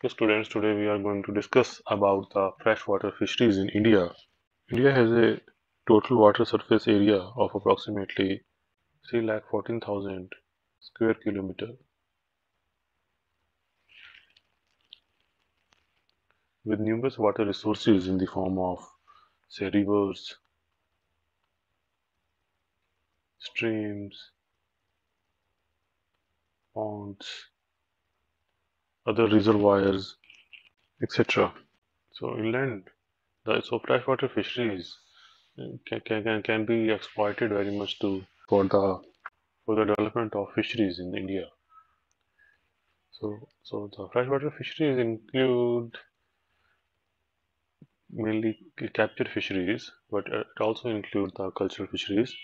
Okay students, today we are going to discuss about the freshwater fisheries in India. India has a total water surface area of approximately 3,14,000 square kilometer with numerous water resources in the form of say rivers, streams, ponds, other reservoirs, etc. So inland, the so freshwater fisheries uh, can, can, can be exploited very much to for the for the development of fisheries in India. So so the freshwater fisheries include mainly capture fisheries, but uh, it also include the cultural fisheries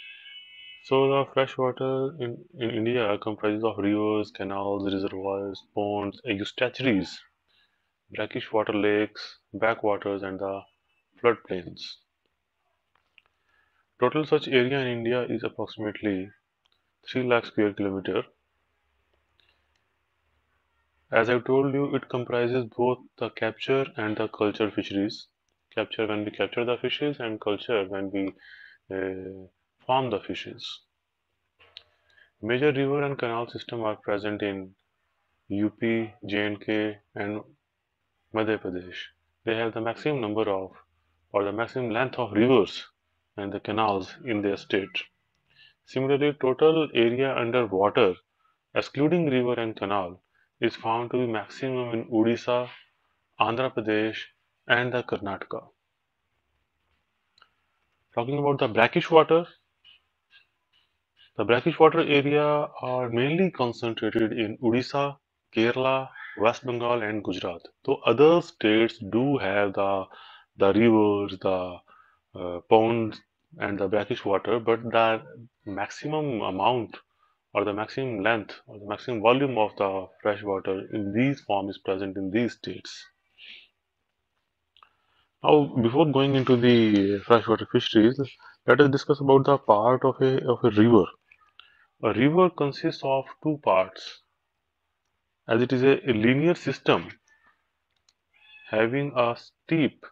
so the freshwater in, in India comprises of rivers, canals, reservoirs, ponds, estuaries, brackish water lakes, backwaters and the floodplains. Total such area in India is approximately 3 lakh square kilometer. As I told you, it comprises both the capture and the culture fisheries. Capture when we capture the fishes and culture when we uh, farm the fishes. Major river and canal systems are present in UP, J&K and Madhya Pradesh. They have the maximum number of or the maximum length of rivers and the canals in their state. Similarly, total area under water, excluding river and canal, is found to be maximum in Odisha, Andhra Pradesh and the Karnataka. Talking about the brackish water, the brackish water area are mainly concentrated in Odisha, Kerala, West Bengal and Gujarat. Though other states do have the, the rivers, the uh, ponds and the brackish water, but the maximum amount or the maximum length or the maximum volume of the fresh water in these form is present in these states. Now, before going into the freshwater fisheries, let us discuss about the part of a, of a river. A river consists of two parts as it is a, linear system having a steep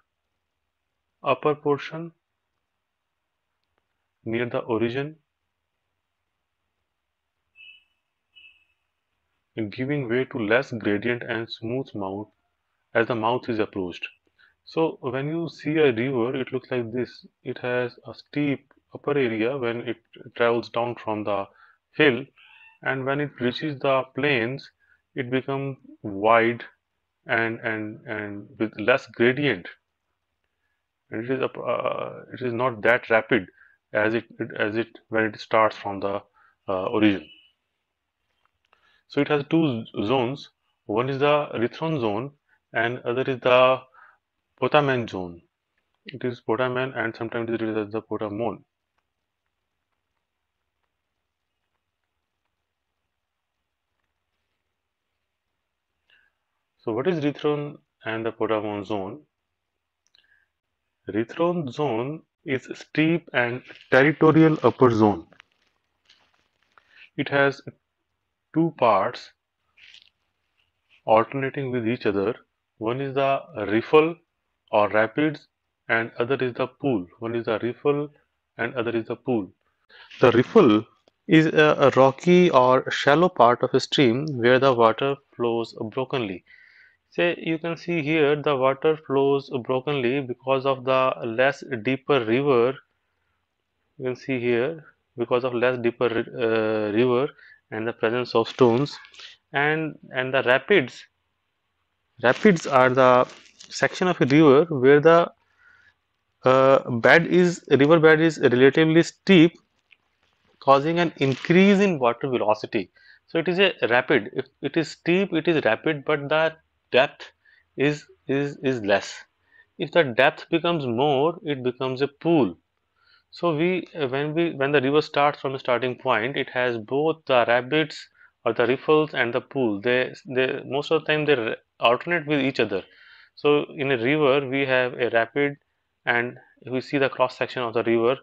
upper portion near the origin giving way to less gradient and smooth mouth as the mouth is approached. So when you see a river, it looks like this. It has a steep upper area when it travels down from the hill and when it reaches the plains it becomes wide and and and with less gradient. And it is uh, it is not that rapid as it, as it when it starts from the uh, origin. So it has two zones. One is the Rhithron zone and other is the Potaman zone. It is Potaman and sometimes it is the Potamon So what is Rhithron and the Potamon zone? Rhithron zone is steep and territorial upper zone. It has two parts alternating with each other. One is the riffle or rapids and other is the pool. One is the riffle and other is the pool. The riffle is a rocky or shallow part of a stream where the water flows brokenly say you can see here the water flows brokenly because of the less deeper river. You can see here because of less deeper uh, river and the presence of stones and and the rapids. Rapids are the section of a river where the uh, bed is river bed is relatively steep causing an increase in water velocity. So it is a rapid. If it is steep it is rapid but the depth is is is less. If the depth becomes more it becomes a pool. So we when we when the river starts from a starting point it has both the rapids or the riffles and the pool. They they most of the time they alternate with each other. So in a river we have a rapid and we see the cross section of the river.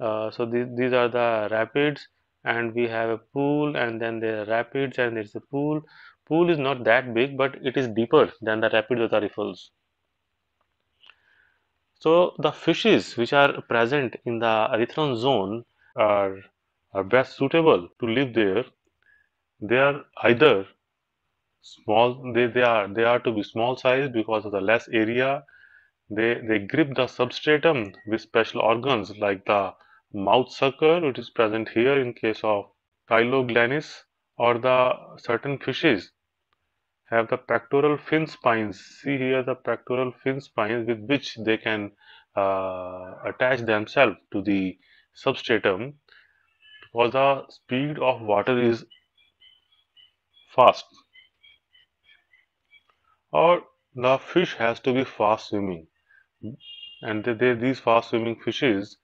Uh, so th these are the rapids and we have a pool and then there are rapids and there's a pool pool is not that big, but it is deeper than the rapid riffles. So the fishes which are present in the erythron zone are, are best suitable to live there. They are either small, they, they are they are to be small size because of the less area. They they grip the substratum with special organs like the mouth sucker, which is present here in case of Chiloglanis, or the certain fishes have the pectoral fin spines. See here the pectoral fin spines with which they can uh, attach themselves to the substratum because the speed of water is fast. Or the fish has to be fast swimming. And they, they, these fast swimming fishes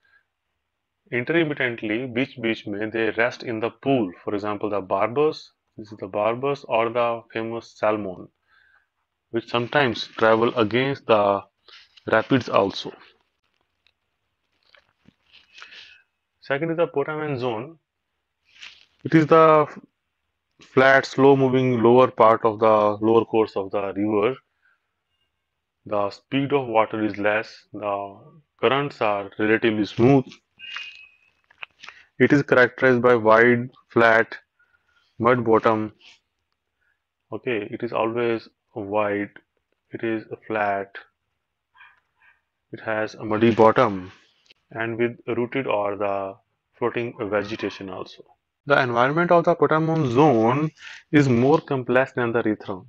intermittently beach beach may they rest in the pool. For example the Barbus this is the Barbus or the famous salmon which sometimes travel against the rapids also. Second is the potamen zone. It is the flat slow moving lower part of the lower course of the river. The speed of water is less. The currents are relatively smooth. It is characterized by wide, flat, mud bottom. Okay, it is always wide, it is flat, it has a muddy bottom and with rooted or the floating vegetation also. The environment of the Potamen zone is more complex than the erythron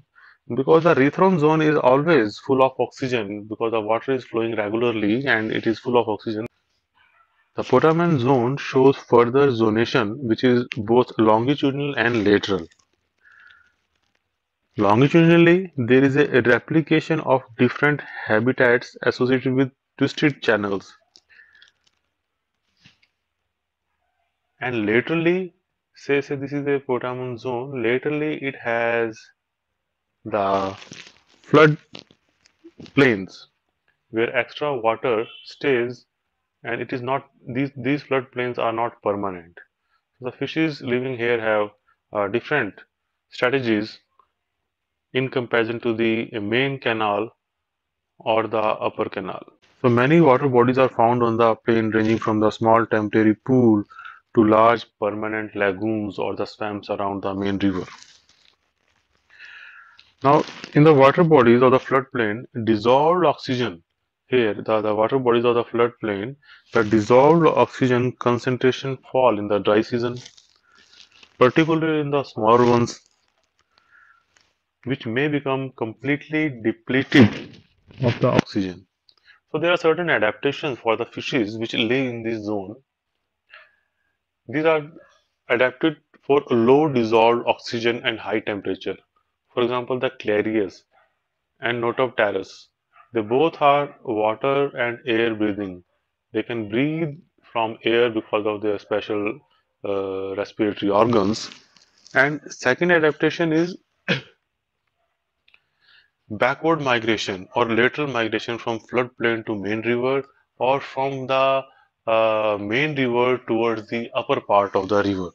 because the erythron zone is always full of oxygen because the water is flowing regularly and it is full of oxygen. The Potamen zone shows further zonation which is both longitudinal and lateral. Longitudinally, there is a replication of different habitats associated with twisted channels. And laterally, say, say this is a Potamen zone, laterally it has the flood plains where extra water stays and it is not these these floodplains are not permanent. So the fishes living here have uh, different strategies in comparison to the main canal or the upper canal. So many water bodies are found on the plain ranging from the small temporary pool to large permanent lagoons or the swamps around the main river. Now in the water bodies of the floodplain dissolved oxygen here, the, the water bodies of the floodplain, the dissolved oxygen concentration fall in the dry season, particularly in the smaller ones, which may become completely depleted of the oxygen. So there are certain adaptations for the fishes which live in this zone. These are adapted for low dissolved oxygen and high temperature. For example, the Clarias and Notopterus they both are water and air breathing. They can breathe from air because of their special uh, respiratory organs. And second adaptation is backward migration or lateral migration from floodplain to main river or from the uh, main river towards the upper part of the river.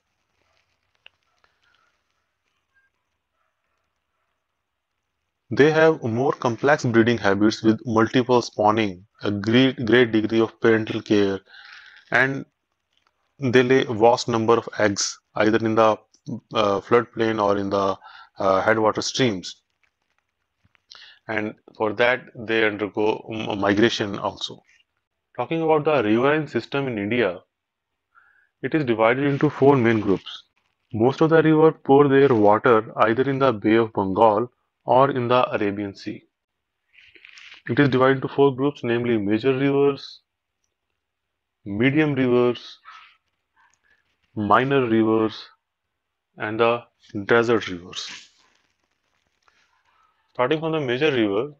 They have more complex breeding habits with multiple spawning, a great, great degree of parental care, and they lay a vast number of eggs either in the uh, floodplain or in the uh, headwater streams. And for that, they undergo migration also. Talking about the riverine system in India, it is divided into four main groups. Most of the river pour their water either in the Bay of Bengal or in the Arabian Sea. It is divided into four groups, namely major rivers, medium rivers, minor rivers, and the desert rivers. Starting from the major river,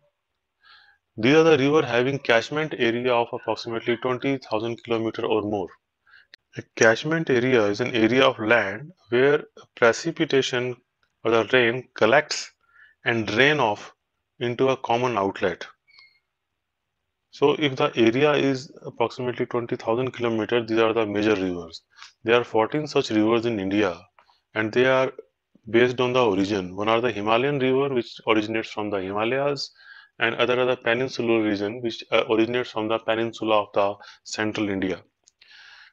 these are the river having catchment area of approximately 20,000 km or more. A catchment area is an area of land where precipitation or the rain collects and drain off into a common outlet. So if the area is approximately 20,000 kilometers, these are the major rivers. There are 14 such rivers in India and they are based on the origin. One are the Himalayan river which originates from the Himalayas and other are the peninsular region which uh, originates from the peninsula of the central India.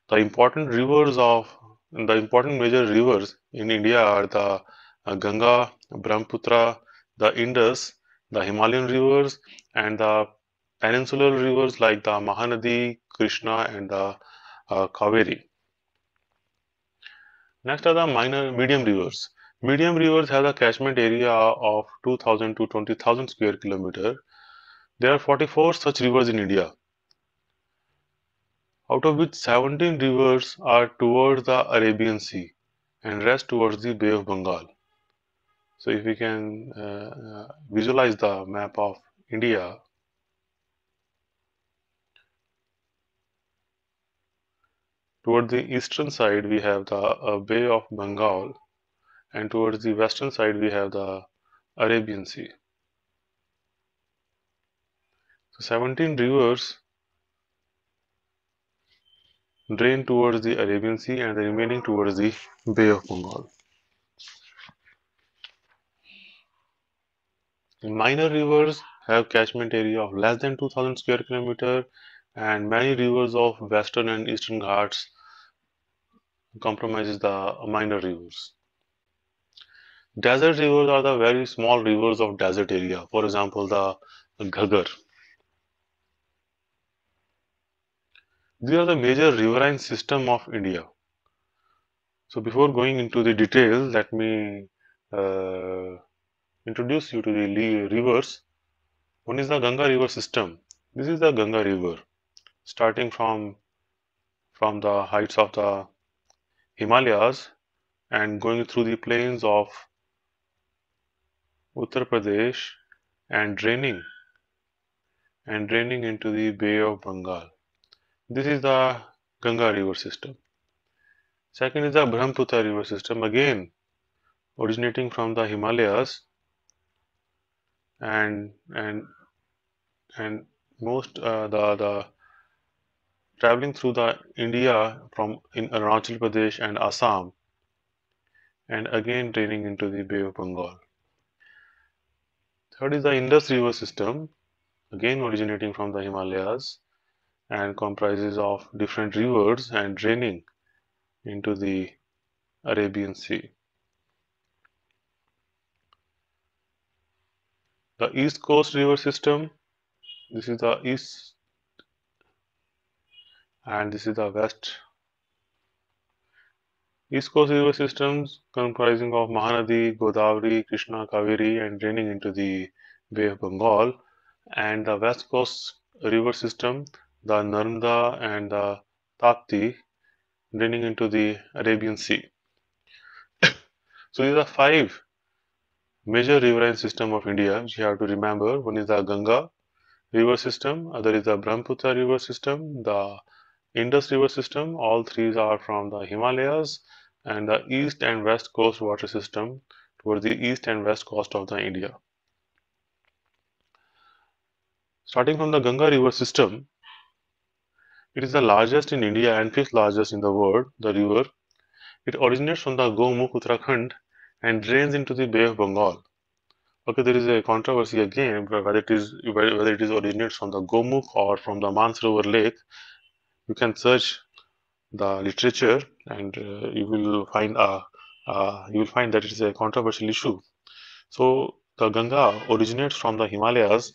The important rivers of the important major rivers in India are the uh, Ganga, Brahmaputra, the Indus, the Himalayan rivers and the peninsular rivers like the Mahanadi, Krishna and the uh, Kaveri. Next are the minor medium rivers. Medium rivers have a catchment area of 2000 to 20,000 square kilometer. There are 44 such rivers in India, out of which 17 rivers are towards the Arabian Sea and rest towards the Bay of Bengal. So if we can uh, visualize the map of India, toward the eastern side we have the uh, Bay of Bengal and towards the western side we have the Arabian Sea. So 17 rivers drain towards the Arabian Sea and the remaining towards the Bay of Bengal. Minor rivers have catchment area of less than 2000 square kilometer and many rivers of western and eastern Ghats compromises the minor rivers. Desert rivers are the very small rivers of desert area. For example, the Ghaggar. These are the major riverine system of India. So before going into the details, let me uh, introduce you to the rivers. One is the Ganga river system. This is the Ganga river, starting from from the heights of the Himalayas and going through the plains of Uttar Pradesh and draining and draining into the Bay of Bengal. This is the Ganga river system. Second is the Brahmaputra river system again originating from the Himalayas and and and most uh, the the traveling through the India from in Arunachal Pradesh and Assam and again draining into the Bay of Bengal. Third is the Indus river system again originating from the Himalayas and comprises of different rivers and draining into the Arabian Sea. The East Coast River System, this is the east and this is the west. East Coast River Systems comprising of Mahanadi, Godavari, Krishna, Kaveri and draining into the Bay of Bengal and the West Coast River System the Narmada and the Tapti draining into the Arabian Sea. so these are five major riverine system of India which you have to remember. One is the Ganga river system, other is the Brahmaputra river system, the Indus river system. All three are from the Himalayas and the east and west coast water system towards the east and west coast of the India. Starting from the Ganga river system, it is the largest in India and fifth largest in the world, the river. It originates from the Gomukh, Uttarakhand and drains into the Bay of Bengal. Okay, there is a controversy again whether it is whether it is originates from the Gomukh or from the Mansarovar Lake. You can search the literature and uh, you will find a uh, you will find that it is a controversial issue. So the Ganga originates from the Himalayas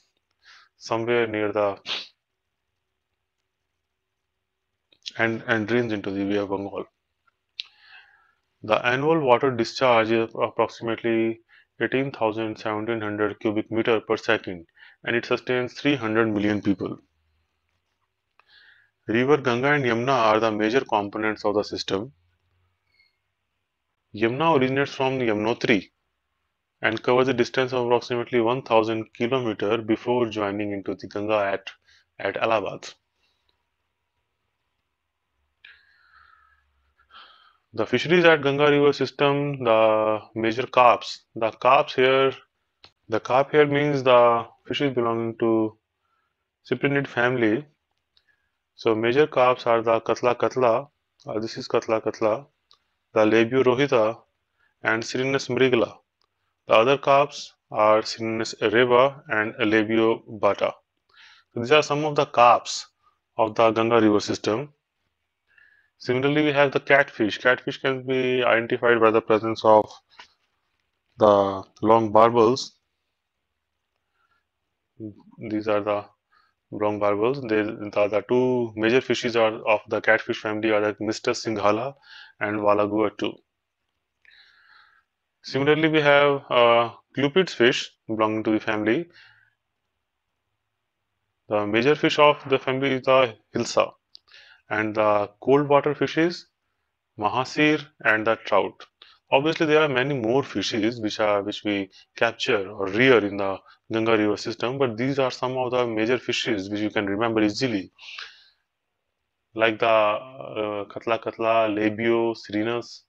somewhere near the and, and drains into the Bay of Bengal. The annual water discharge is approximately 18,1700 cubic meter per second and it sustains 300 million people. River Ganga and Yamuna are the major components of the system. Yamuna originates from Yamunotri and covers a distance of approximately 1000 kilometer before joining into the Ganga at, at Allahabad. The fisheries at Ganga river system, the major carps. The carps here, the carp here means the fishes belonging to cyprinid family. So major carps are the Catla Catla, uh, this is Catla Catla, the Labeo Rohita and Cirrhinus mrigala. The other carps are Cirrhinus reba and Labeo bata. So these are some of the carps of the Ganga river system. Similarly, we have the catfish. Catfish can be identified by the presence of the long barbels. These are the long barbels. They, the, the two major fishes are of the catfish family are the Mystus singhala and Wallago attu. Similarly, we have uh, Clupid's fish belonging to the family. The major fish of the family is the Hilsa and the cold water fishes, Mahasir and the trout. Obviously, there are many more fishes which are which we capture or rear in the Ganga river system, but these are some of the major fishes which you can remember easily, like the uh, Catla Catla, Labeo, Cirrhinus,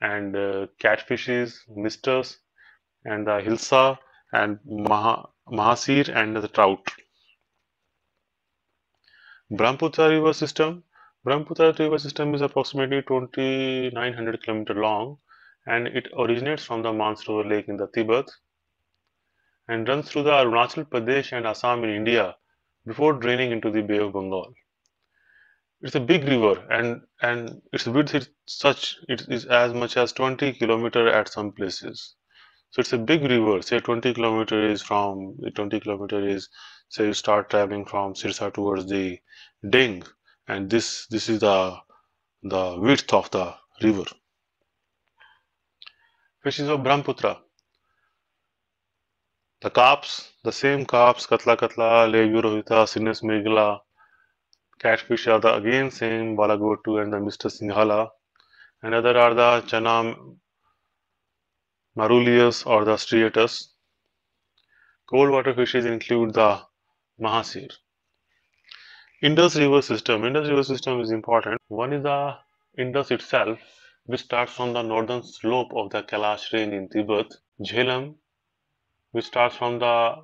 and uh, catfishes, misters, and the Hilsa and Maha, Mahasir and the trout. Brahmaputra river system. Brahmaputra river system is approximately 2900 km long and it originates from the Mansarovar lake in the Tibet and runs through the Arunachal Pradesh and Assam in India before draining into the Bay of Bengal. It's a big river and, and its width is such it is as much as 20 km at some places. So it's a big river, say 20 km is from 20 km is say you start traveling from Sirsa towards the Ding and this this is the the width of the river. Fishes of Brahmaputra. The carps, the same carps, Catla Catla, Levurohita, Cirrhinus mrigala, catfish are the again same Wallago attu and the Mystus singhala. And other are the Channa Marulius or the Striatus. Cold water fishes include the Mahasir. Indus river system. Indus river system is important. One is the Indus itself, which starts from the northern slope of the Kailash range in Tibet. Jhelum, which starts from the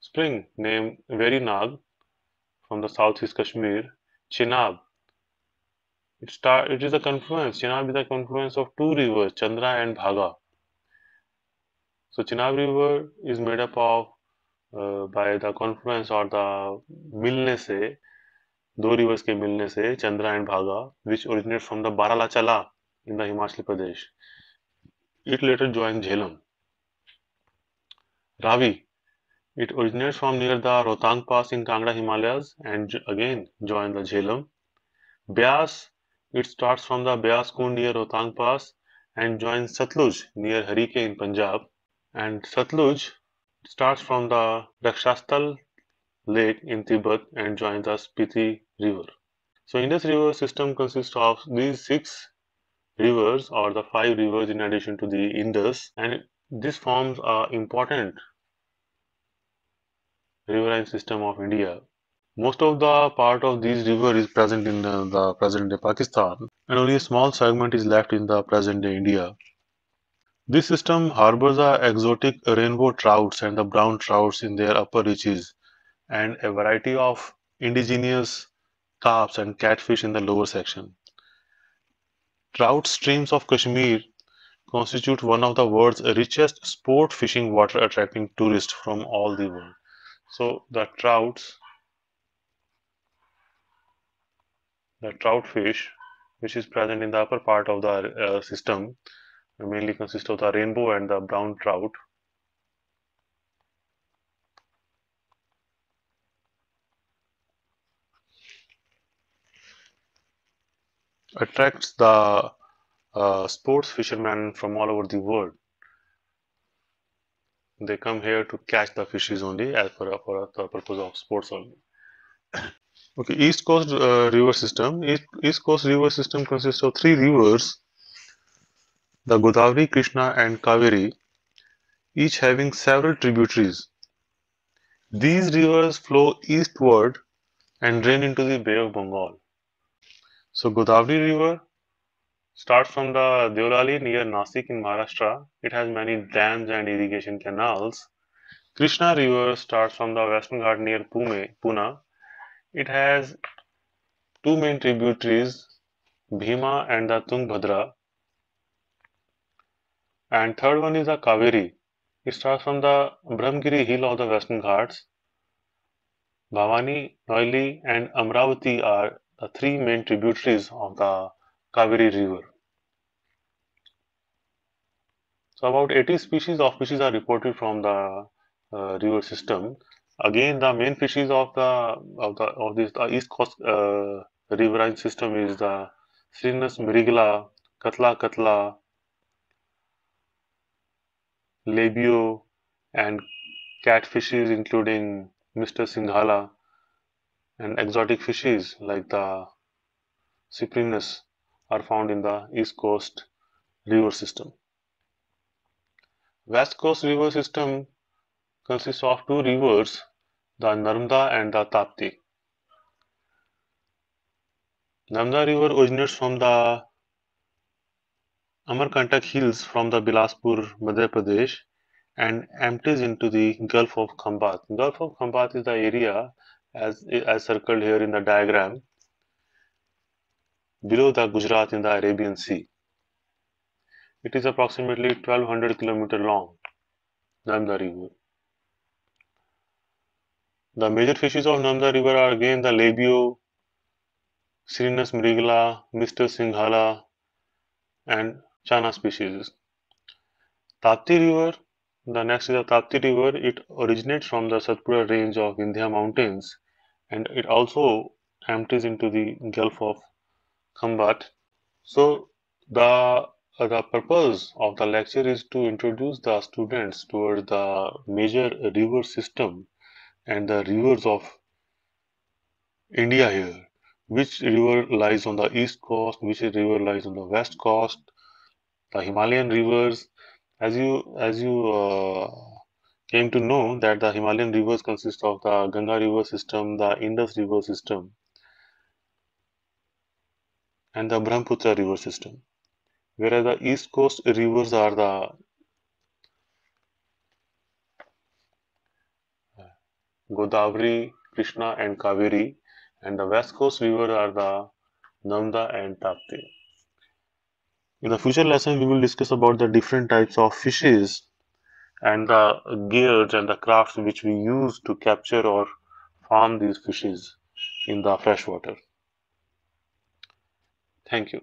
spring named Verinag from the southeast Kashmir. Chenab. It start. It is a confluence. Chenab is a confluence of two rivers, Chandra and Bhaga. So Chenab river is made up of by the confluence और the मिलने से, दो reverse के मिलने से Chandra and भागा विच originate from the Baralacha in the Himachal Pradesh it later join Jhelum Ravi it originate from near the Rohtang pass in Kangra Himalayas and again join the Jhelum Beas it start from the Beas Kund near Rohtang pass and join Sutlej near Harike in Punjab and Sutlej starts from the Rakshastal lake in Tibet and joins the Spiti river. So Indus river system consists of these six rivers or the five rivers in addition to the Indus and this forms a important riverine system of India. Most of the part of these river is present in the, the present day Pakistan and only a small segment is left in the present day India. This system harbors the exotic rainbow trouts and the brown trouts in their upper reaches and a variety of indigenous carps and catfish in the lower section. Trout streams of Kashmir constitute one of the world's richest sport fishing water attracting tourists from all the world. So the trouts, the trout fish which is present in the upper part of the uh, system mainly consists of the rainbow and the brown trout attracts the uh, sports fishermen from all over the world. They come here to catch the fishes only as for, for the purpose of sports only. okay, East Coast uh, river system. East, East Coast river system consists of three rivers, the Godavari, Krishna and Kaveri, each having several tributaries. These rivers flow eastward and drain into the Bay of Bengal. So Godavari River starts from the Deolali near Nasik in Maharashtra. It has many dams and irrigation canals. Krishna River starts from the Western Ghat near Pune, Pune. It has two main tributaries, Bhima and the Tungbhadra. And third one is the Kaveri. It starts from the Brahmagiri hill of the Western Ghats. Bhavani, Noyyal, and Amravati are the three main tributaries of the Kaveri river. So about 80 species of fishes are reported from the uh, river system. Again, the main fishes of the of the of this east coast uh, riverine system is the Cirrhinus mrigala, Catla catla, labeo, and catfishes including Mystus singhala, and exotic fishes like the Cyprinus are found in the east coast river system. West coast river system consists of two rivers, the Narmada and the Tapti. Narmada river originates from the Amarkantak hills from the Bilaspur, Madhya Pradesh and empties into the Gulf of Khambat. Gulf of Khambat is the area as, as circled here in the diagram below the Gujarat in the Arabian Sea. It is approximately 1200 km long, Narmada river. The major fishes of Narmada river are again the labeo, Cirrhinus mrigala, Mystus singhala, and Channa species. Tapti river, the next is the Tapti river. It originates from the Satpura range of Vindhya mountains and it also empties into the Gulf of Khambat. So the uh, the purpose of the lecture is to introduce the students towards the major river system and the rivers of India here. Which river lies on the east coast, which river lies on the west coast, the Himalayan rivers. As you as you uh, came to know that the Himalayan rivers consist of the Ganga river system, the Indus river system, and the Brahmaputra river system. Whereas the east coast rivers are the Godavari, Krishna, and Kaveri, and the west coast rivers are the Narmada and Tapti. In the future lesson, we will discuss about the different types of fishes and the gears and the crafts which we use to capture or farm these fishes in the freshwater. Thank you.